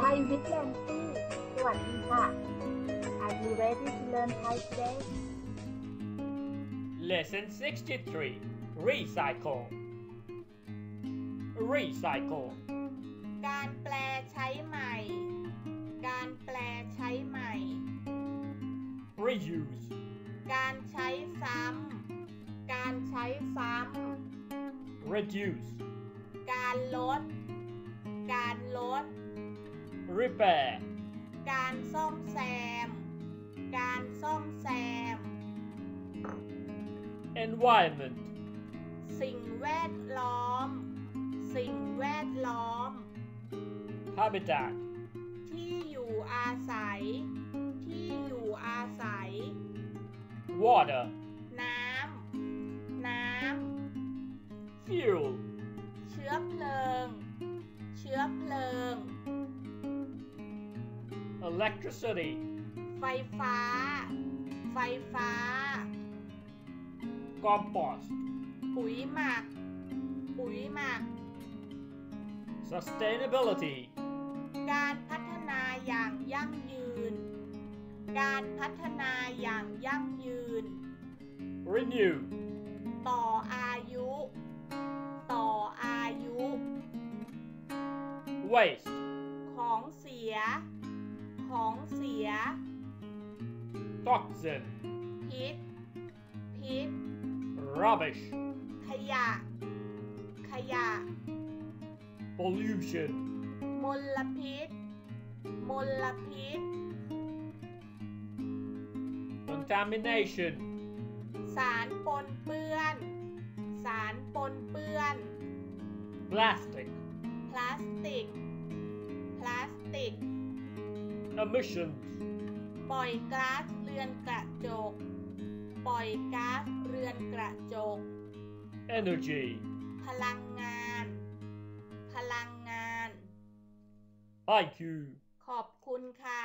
Thai with Nancy สวัสดีค่ะ Are you ready to learn Thai today? Lesson 63 Recycle Recycle การแปลใช้ใหม่ การแปลใช้ใหม่ Reuse การใช้ซ้ำ การใช้ซ้ำ Reduce การลด การลด Repair การซ่อมแซม การซ่อมแซม Environment สิ่งแวดล้อม สิ่งแวดล้อม Habitat ที่อยู่อาศัย ที่อยู่อาศัย Water น้ำ น้ำ Fuel เชื้อเพลิง เชื้อเพลิง Electricity ไฟฟ้า ไฟฟ้า Compost ปุ๋ยหมัก ปุ๋ยหมัก Sustainability การพัฒนาอย่างยั่งยืน การพัฒนาอย่างยั่งยืน Renew ต่ออายุ ต่ออายุ Waste ของเสียของเสีย Toxin พิษพิษ Rubbish ขยะ ขยะ Pollution มลพิษ มลพิษ Contamination สารปนเปื้อน สารปนเปื้อน Plastic พลาสติก พลาสติก Emissions ปล่อยก๊าซเรือนกระจก ปล่อยก๊าซเรือนกระจก Energy พลังงาน พลังงาน IQ ขอบคุณค่ะ